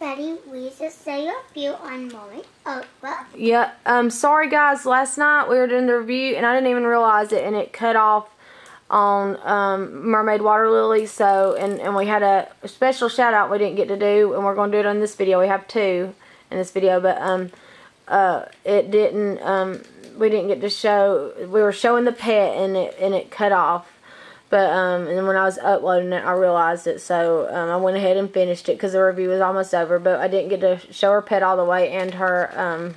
Betty, we just say a few on Molly Oprah. Yeah. Um. Sorry, guys. Last night we were doing the review, and I didn't even realize it, and it cut off on um, Mermaid Water Lily. So, and and we had a special shout out we didn't get to do, and we're going to do it on this video. We have two in this video, but um, uh, it didn't. Um, we didn't get to show. We were showing the pet, and it and it cut off. But um, and then when I was uploading it, I realized it, so um, I went ahead and finished it because the review was almost over. But I didn't get to show her pet all the way and her um,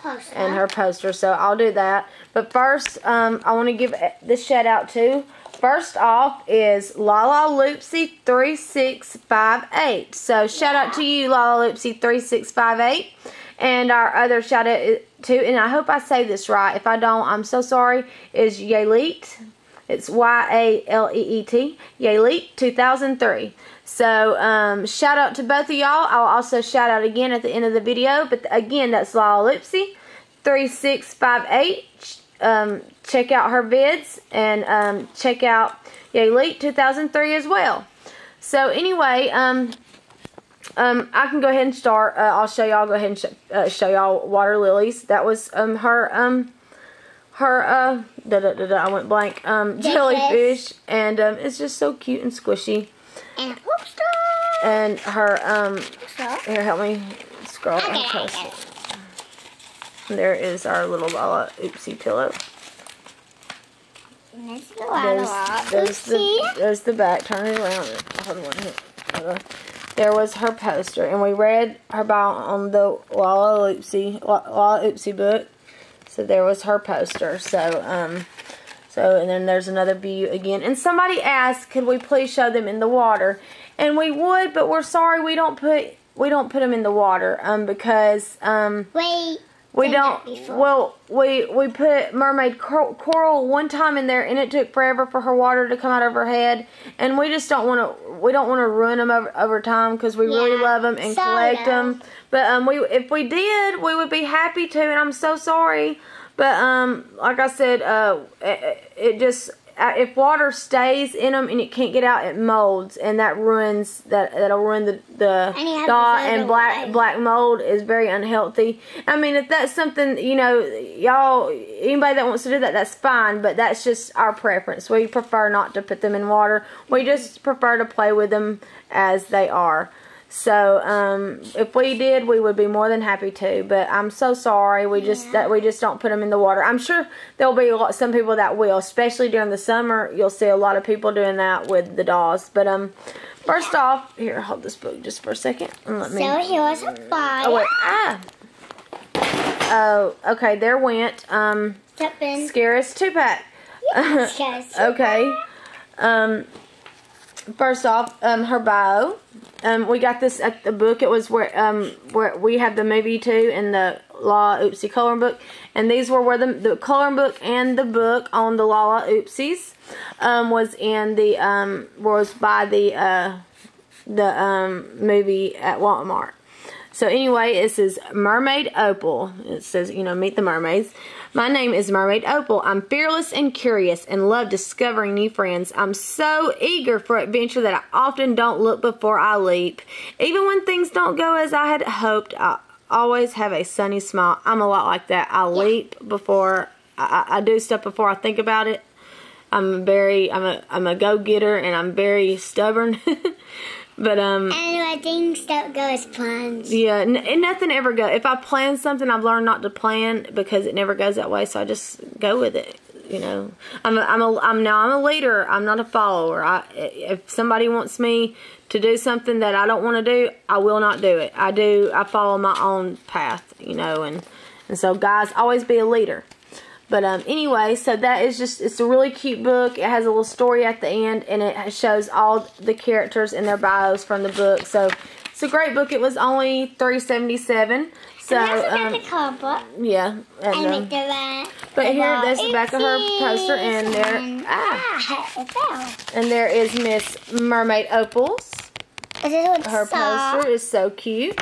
Poster. and her poster, so I'll do that. But first, um, I want to give this shout out to. First off is Lala Loopsy three six five eight. So shout out to you, Lala Loopsy three six five eight. And our other shout out to, and I hope I say this right. If I don't, I'm so sorry. Is Yaleet it's Y-A-L-E-E-T. Yaleet 2003. So, um, shout out to both of y'all. I'll also shout out again at the end of the video. But again, that's Lala Loopsy 3658. Um, check out her vids and um, check out Yaleet 2003 as well. So, anyway, um, um, I can go ahead and start. Uh, I'll show y'all. Go ahead and sh uh, show y'all water lilies. That was um, her um, her uh da, da, da, da, I went blank. Um jellyfish and um it's just so cute and squishy. And a and her um So, here help me scroll Okay, and I post got it. there is our little Lala oopsie pillow. Let's go out there's, there's the there's the back. Turn it around. Hold on. Here. Hold on. there was her poster and we read her bio on the Lala oopsie Lala oopsie book so there was her poster. So, um, so, and then there's another view again. And somebody asked, could we please show them in the water? And we would, but we're sorry we don't put, we don't put them in the water, um, because, um, Wait. we don't, well, we, we put mermaid cor- coral one time in there and it took forever for her water to come out of her head. And we just don't want to, we don't want to ruin them over, over time because we really love them and so collect them. But um, we if we did, we would be happy to, and I'm so sorry. But um, like I said, uh, it, it just uh, if water stays in them and it can't get out, it molds, and that ruins that that'll ruin the the And you have to dot and black black mold is very unhealthy. I mean, if that's something you know, y'all anybody that wants to do that, that's fine. But that's just our preference. We prefer not to put them in water. We just prefer to play with them as they are. So um, if we did, we would be more than happy to. But I'm so sorry. We just that we just don't put them in the water. I'm sure there'll be a lot, some people that will, especially during the summer. You'll see a lot of people doing that with the dolls. But um, first off, here hold this book just for a second and let me. So here's a fire. Oh wait, ah. Oh, okay. There went um, Step in. Scaris two pack. Yes. okay. Um, first off, um, her bio. Um, we got this at the book. It was where um where we have the movie too and the Law Oopsie coloring book, and these were where the the coloring book and the book on the Lala Oopsies um was in the um was by the uh the um movie at Walmart. So anyway, this is Mermaid Opal. It says, you know, meet the mermaids. My name is Mermaid Opal. I'm fearless and curious and love discovering new friends. I'm so eager for adventure that I often don't look before I leap. Even when things don't go as I had hoped, I always have a sunny smile. I'm a lot like that. I leap before, I, I I do stuff before I think about it. I'm very, I'm a, I'm a go-getter and I'm very stubborn. but, um... And when things don't go as planned. Yeah, n- and nothing ever go. If I plan something, I've learned not to plan because it never goes that way. So I just go with it. You know, I'm a, I'm a, I'm now I'm a leader. I'm not a follower. I if somebody wants me to do something that I don't want to do, I will not do it. I do. I follow my own path. You know, and and so guys, always be a leader. But um, anyway, so that is just, it's a really cute book. It has a little story at the end, and it shows all the characters and their bios from the book. So it's a great book. It was only three seventy seven. So and I forgot um, book. yeah, and, um, the but here, there's the back of her poster, and there, And- ah, and there is Miss Mermaid Opals. This is what Her poster is so cute.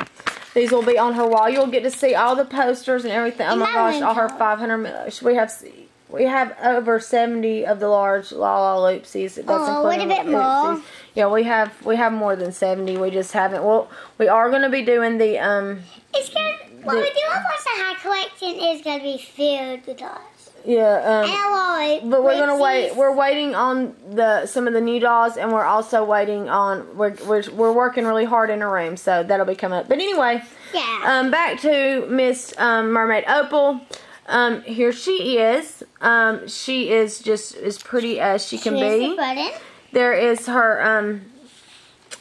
These will be on her wall. You'll get to see all the posters and everything. Oh my gosh, all her window. 500. We have we have over 70 of the large La La Loopsies. Oh, the a bit more. Yeah, we have we have more than seventy. We just haven't. Well, we are going to be doing the um. It's gonna. What The- we do with Monster High collection is gonna be filled with us. Yeah. Um, And a lot. but we're gonna wait. We're waiting on the some of the new dolls, and we're also waiting on. We're we're we're working really hard in a room, so that'll be coming up. But anyway, Yeah. um, back to Miss um, Mermaid Opal. Um, here she is. Um, she is just as pretty as she can Here's be. the button. There is her um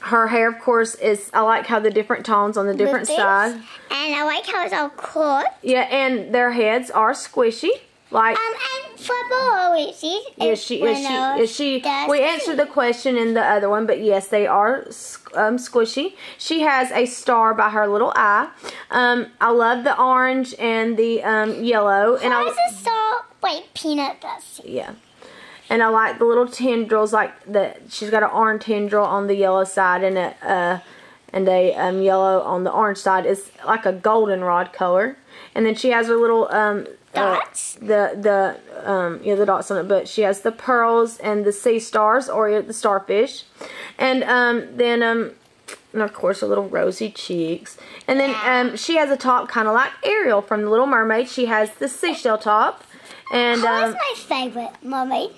her hair of course is I like how the different tones on the different sides. And I like how it's all caught. Yeah, and their heads are squishy. Like Um, and for below, see? is she is she is she we answered the question in the other one, but yes, they are um, squishy. She has a star by her little eye. Um I love the orange and the um yellow and How I is so, like, peanut dust? Yeah. And I like the little tendrils, like the she's got an orange tendril on the yellow side and a uh, and a um, yellow on the orange side. It's like a goldenrod color. And then she has her little um uh, Dots? the the um yeah the dots on it, but she has the pearls and the sea stars or the starfish, and um then um and of course her little rosy cheeks. And then um she has a top kind of like Ariel from the Little Mermaid. She has the seashell top. And um, my favorite mermaid?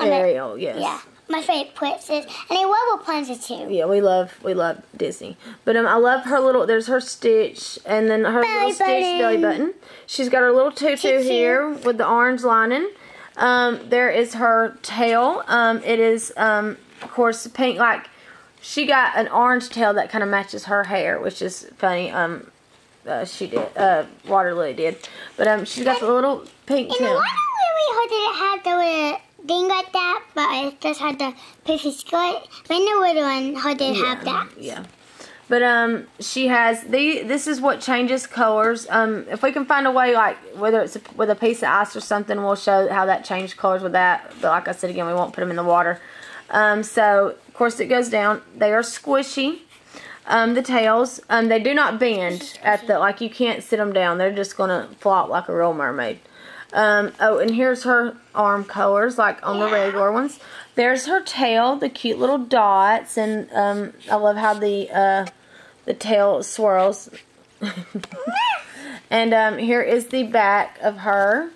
Ariel, yes. Yeah. My favorite princess. And a Wobble Puncher, too. Yeah, we love we love Disney. But um I love her little there's her stitch and then her Belly little stitch belly button. button. She's got her little tutu Tutu. here with the orange lining. Um there is her tail. Um it is um of course pink like she got an orange tail that kind of matches her hair, which is funny. Um uh, she did uh Waterloo did. But um she's got the little pink tail. one where we did it have the thing like that, but it just had the puffy skirt. The little one, how did it have that? Yeah. But um, she has the. This is what changes colors. Um, if we can find a way, like whether it's a, with a piece of ice or something, we'll show how that changed colors with that. But like I said again, we won't put them in the water. Um, so of course it goes down. They are squishy. Um, the tails. Um, they do not bend at the like you can't sit them down. They're just gonna flop like a real mermaid. Um, oh, and here's her arm colors, like on the regular ones. There's her tail, the cute little dots, and um, I love how the uh, the tail swirls. and um, here is the back of her.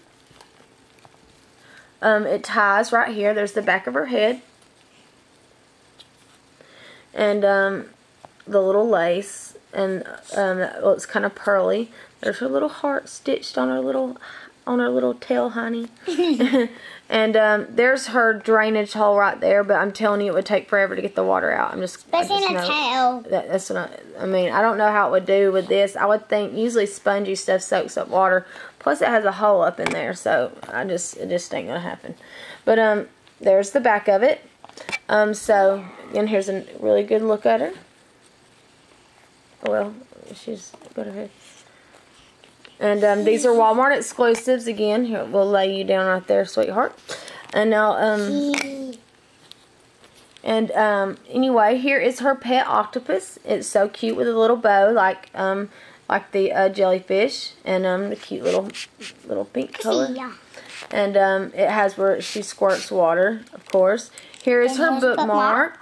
Um, it ties right here. There's the back of her head. And um, the little lace. And um, well, it's kind of pearly. There's her little heart stitched on her little on her little tail, honey. and um, there's her drainage hole right there. But I'm telling you, it would take forever to get the water out. I'm just. That's in a tail. that, that's not. I mean, I don't know how it would do with this. I would think usually spongy stuff soaks up water. Plus, it has a hole up in there, so I just it just ain't gonna happen. But um, there's the back of it. Um, so and here's a really good look at her. Well, she's got her head. And um, these are Walmart exclusives again. Here, we'll lay you down right there, sweetheart. And now, um, and um, anyway, here is her pet octopus. It's so cute with a little bow, like um, like the uh, jellyfish, and um, the cute little little pink color. Yeah. And um, it has where she squirts water, of course. Here is her the bookmark.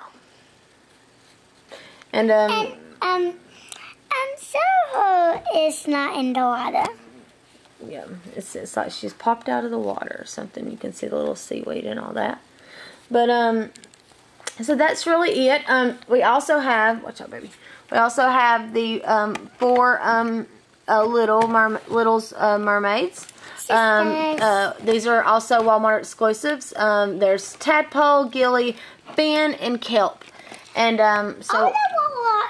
And um, And, um, so is not in the water. yeah, it's it's like she's popped out of the water or something. You can see the little seaweed and all that. But um, so that's really it. Um, we also have watch out, baby. We also have the um four um uh, little merma- littles uh, mermaids. Um, uh, these are also Walmart exclusives. Um, there's Tadpole, Gilly, Finn, and Kelp. And um, so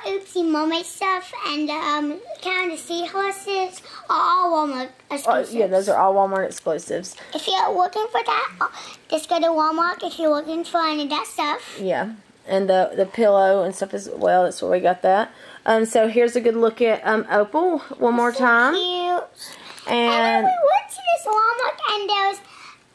All the Walmart Oopsie Mermaid stuff and um, kind of seahorses are all Walmart uh, exclusives. yeah, those are all Walmart exclusives. If you're looking for that, just go to Walmart if you're looking for any of that stuff. Yeah, and the the pillow and stuff as well. That's where we got that. Um, so here's a good look at um Opal one more time, Cute. And and we went to this Walmart and there was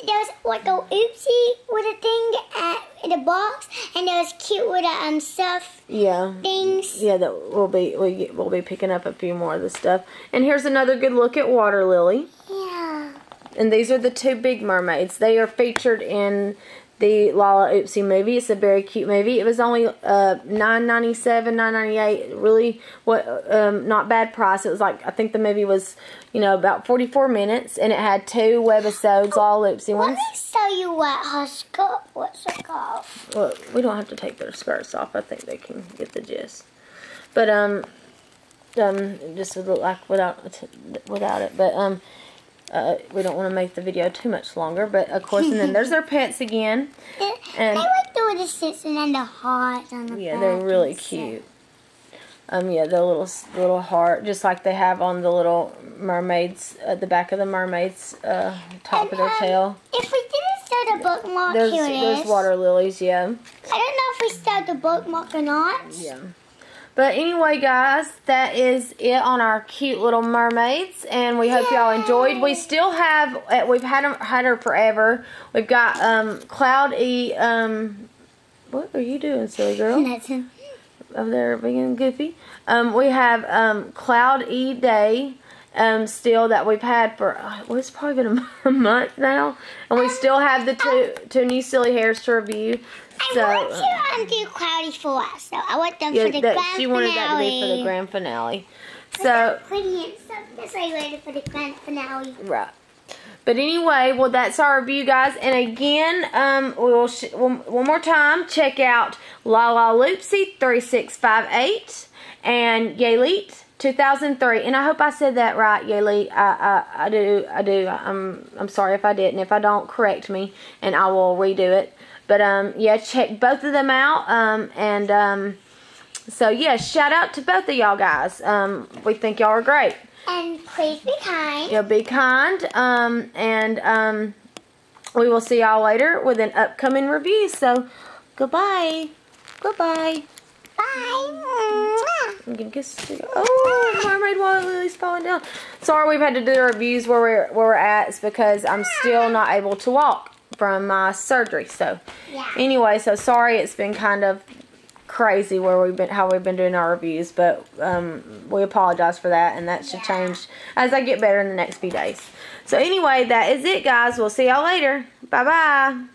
there was like a oopsie with a thing uh, in a box and there was cute with a um stuff yeah, things. yeah. That we'll be we we'll be picking up a few more of the stuff. And here's another good look at Water Lily. Yeah. And these are the two big mermaids. They are featured in the Lala Oopsie movie. It's a very cute movie. It was only uh, nine ninety seven, nine ninety eight. Really, what um, not bad price. It was like I think the movie was you know about forty four minutes, and it had two webisodes, Lala Oopsie ones. Let me show you what her skirt. What's it called? Well, we don't have to take their skirts off. I think they can get the gist. But um, um, just would look like without without it. But um, uh, we don't want to make the video too much longer. But of course, and then there's their pets again. And- they like the sits and then the hearts on the Yeah, they're really and stuff. cute. Um, yeah, the little little heart, just like they have on the little mermaids at the back of the mermaids, uh, top of their um, tail. If we didn't start the bookmark, There's here it there's is. water lilies, yeah. I don't know if we start the bookmark or not. Yeah. But anyway, guys, that is it on our cute little mermaids, and we hope y'all enjoyed. We still have, uh, we've had 'em- had her forever. We've got um, Cloud E. Um, what are you doing, silly girl? Nothing. Over there being goofy. Um, we have um, Cloud E. Day. Um, still that we've had for uh, well, it's probably been a month now, and we still have the two two new silly hairs to review. So, I want you uh, on the cloudy forecast. So I want them yeah, for the that, grand She wanted finale. that to be for the grand finale. So pretty and stuff. That's I waited for the grand finale. Right. But anyway, well, that's our review, guys. And again, um, we'll one, one more time, check out La La Loopsy 3658 and Yaleet 2003, and I hope I said that right, Yali. I, I, I do, I do. I'm, I'm sorry if I didn't. If I don't, correct me, and I will redo it. But um, yeah, check both of them out. Um, and um, so yeah, shout out to both of y'all guys. Um, we think y'all are great. And please be kind. Yeah, be kind. Um, and um, we will see y'all later with an upcoming review. So, goodbye. Goodbye. Bye. I'm gonna kiss. Oh, mermaid water lily's falling down. Sorry, we've had to do the reviews where we're where we're at. It's because I'm still not able to walk from my surgery. So, Yeah. anyway, so sorry. It's been kind of crazy where we've been how we've been doing our reviews, but um, we apologize for that, and that should change as I get better in the next few days. So anyway, that is it, guys. We'll see y'all later. Bye bye.